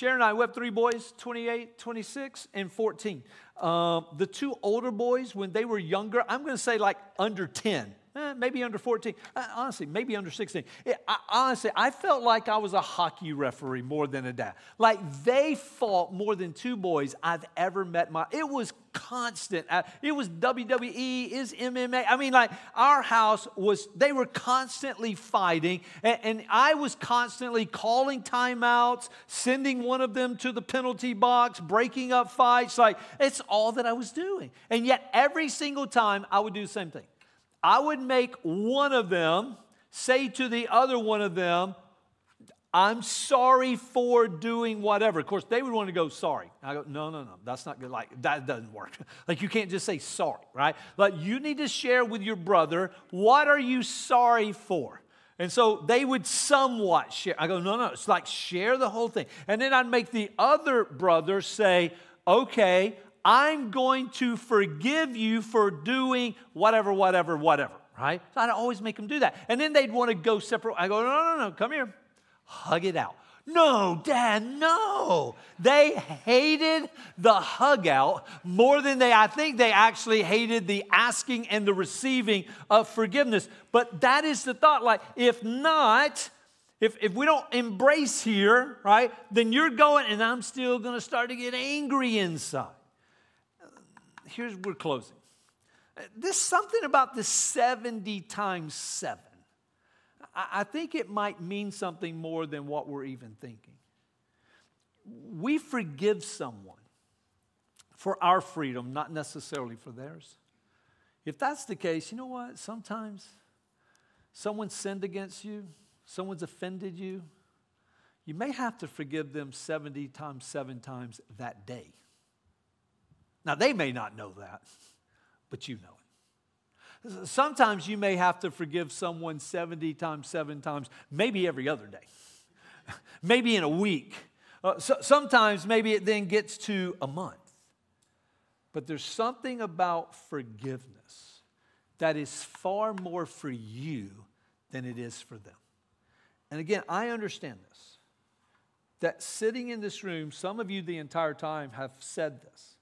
Sharon and I, we have three boys 28, 26, and 14. Uh, the two older boys, when they were younger, I'm going to say like under 10, eh, maybe under 14, uh, honestly, maybe under 16. It, I, honestly, I felt like I was a hockey referee more than a dad. Like they fought more than two boys I've ever met. My it was constant. Uh, it was WWE, is MMA. I mean, like our house was. They were constantly fighting, and, and I was constantly calling timeouts, sending one of them to the penalty box, breaking up fights. Like it's all that I was doing, and yet every single time I would do the same thing. I would make one of them say to the other one of them, I'm sorry for doing whatever. Of course, they would want to go sorry. I go, no, no, no, that's not good. Like, that doesn't work. like, you can't just say sorry, right? Like, you need to share with your brother, what are you sorry for? And so they would somewhat share. I go, no, no, it's like share the whole thing. And then I'd make the other brother say, okay, I'm going to forgive you for doing whatever, whatever, whatever, right? So I'd always make them do that. And then they'd want to go separate. I go, no, no, no, come here. Hug it out. No, Dad, no. They hated the hug out more than they, I think they actually hated the asking and the receiving of forgiveness. But that is the thought. Like, if not, if, if we don't embrace here, right, then you're going, and I'm still going to start to get angry inside here's we're closing. Uh, There's something about the 70 times 7. I think it might mean something more than what we're even thinking. We forgive someone for our freedom, not necessarily for theirs. If that's the case, you know what? Sometimes someone sinned against you, someone's offended you. You may have to forgive them 70 times, seven times that day. Now, they may not know that, but you know it. Sometimes you may have to forgive someone 70 times, seven times, maybe every other day, maybe in a week. Uh, so, sometimes maybe it then gets to a month. But there's something about forgiveness that is far more for you than it is for them. And again, I understand this. That sitting in this room, some of you the entire time have said this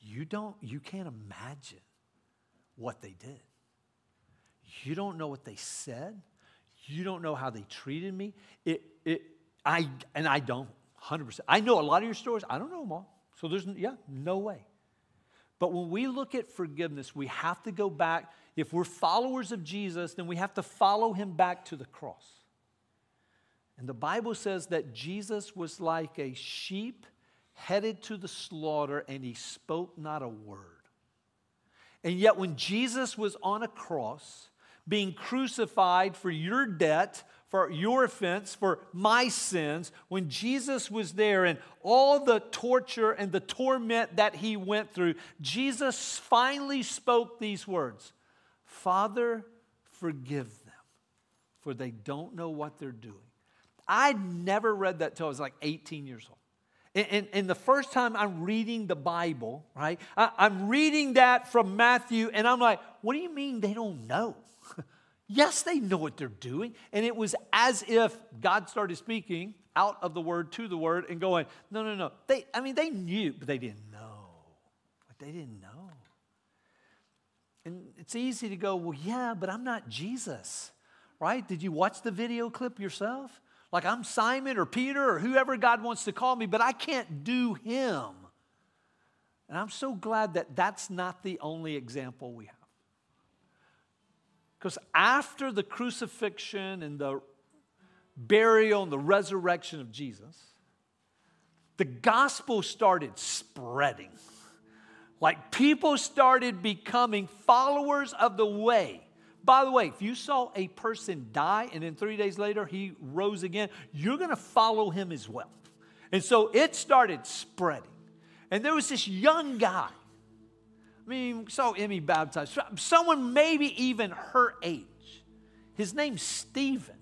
you don't you can't imagine what they did. You don't know what they said. You don't know how they treated me. It, it i and i don't 100% i know a lot of your stories. I don't know them all. So there's yeah no way. But when we look at forgiveness we have to go back. If we're followers of jesus then we have to follow him back to the cross. And the bible says that jesus was like a sheep headed to the slaughter, and he spoke not a word. And yet, when Jesus was on a cross, being crucified for your debt, for your offense, for my sins, when Jesus was there and all the torture and the torment that he went through, Jesus finally spoke these words Father, forgive them, for they don't know what they're doing. I'd never read that till I was like 18 years old. And, and, the first time I'm reading the Bible, right, I, I'm reading that from Matthew, and I'm like, what do you mean they don't know? yes, they know what they're doing. And it was as if God started speaking out of the word to the word and going, no, no, no. They, I mean, they knew, but they didn't know. But they didn't know. And it's easy to go, well, yeah, but I'm not Jesus, right? Did you watch the video clip yourself? Like I'm Simon or Peter or whoever God wants to call me, but I can't do him. And I'm so glad that that's not the only example we have. Because after the crucifixion and the burial and the resurrection of Jesus, the gospel started spreading. Like people started becoming followers of the way. By the way, if you saw a person die and then three days later he rose again, you're going to follow him as well. And so it started spreading. And there was this young guy. I mean, saw Emmy baptized. Someone maybe even her age. His name's Stephen.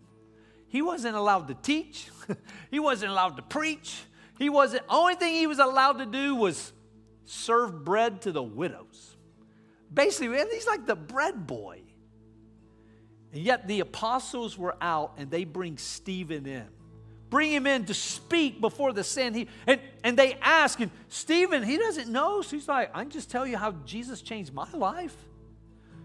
He wasn't allowed to teach. he wasn't allowed to preach. He wasn't, only thing he was allowed to do was serve bread to the widows. Basically, he's like the bread boy. And yet the apostles were out and they bring Stephen in bring him in to speak before the Sanhedrin. And, and they ask, and Stephen, he doesn't know. So he's like, I can just tell you how Jesus changed my life.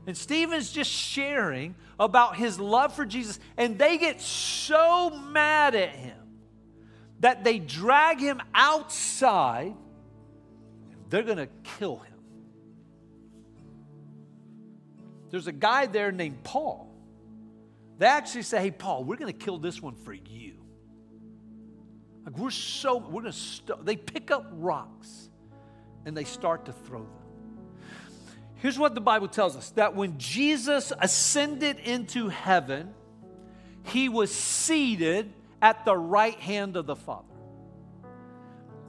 And Stephen's just sharing about his love for Jesus. And they get so mad at him that they drag him outside. They're going to kill him. There's a guy there named Paul. They actually say, Hey, Paul, we're going to kill this one for you. Like we're so, we're going to, st-. they pick up rocks and they start to throw them. Here's what the Bible tells us that when Jesus ascended into heaven, he was seated at the right hand of the Father.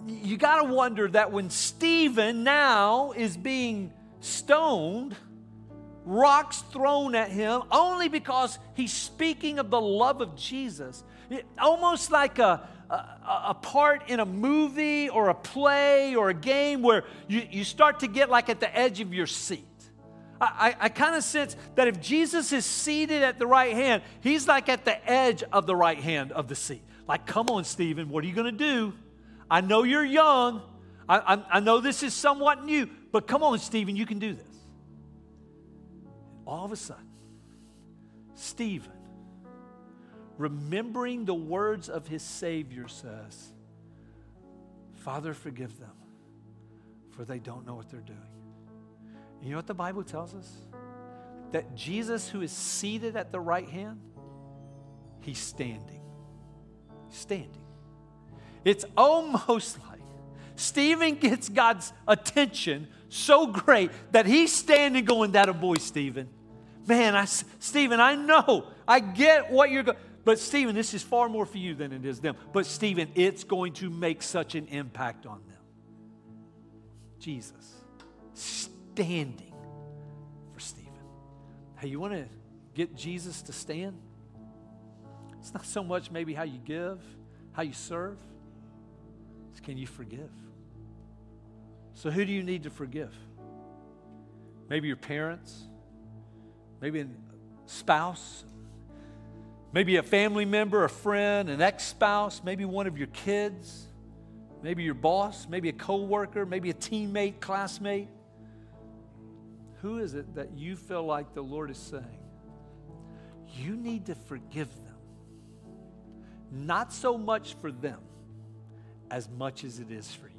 You got to wonder that when Stephen now is being stoned, rocks thrown at him only because he's speaking of the love of Jesus, it, almost like a, a, a, part in a movie or a play or a game where you, you start to get like at the edge of your seat. I, I kind of sense that if Jesus is seated at the right hand, he's like at the edge of the right hand of the seat. Like, come on, Stephen, what are you going to do? I know you're young. I, I, I know this is somewhat new, but come on, Stephen, you can do this. All of a sudden, Stephen remembering the words of his Savior, says, Father, forgive them, for they don't know what they're doing. You know what the Bible tells us? That Jesus, who is seated at the right hand, he's standing. Standing. It's almost like Stephen gets God's attention so great that he's standing going, That a boy, Stephen. Man, I, Stephen, I know. I get what you're going but Stephen, this is far more for you than it is them. But Stephen, it's going to make such an impact on them. Jesus standing for Stephen. Hey, you want to get Jesus to stand? It's not so much maybe how you give, how you serve. It's can you forgive? So, who do you need to forgive? Maybe your parents, maybe a spouse, Maybe a family member, a friend, an ex spouse, maybe one of your kids, maybe your boss, maybe a co worker, maybe a teammate, classmate. Who is it that you feel like the Lord is saying? You need to forgive them. Not so much for them as much as it is for you.